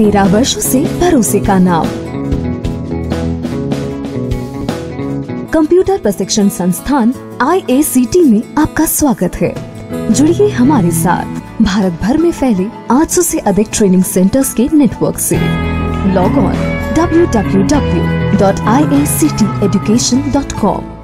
तेरह वर्षों से भरोसे का नाम। कंप्यूटर प्रशिक्षण संस्थान आईएसीटी में आपका स्वागत है। जुड़िए हमारे साथ। भारत भर में फैले 800 से अधिक ट्रेनिंग सेंटर्स के नेटवर्क से। Log on www.iacteducation.com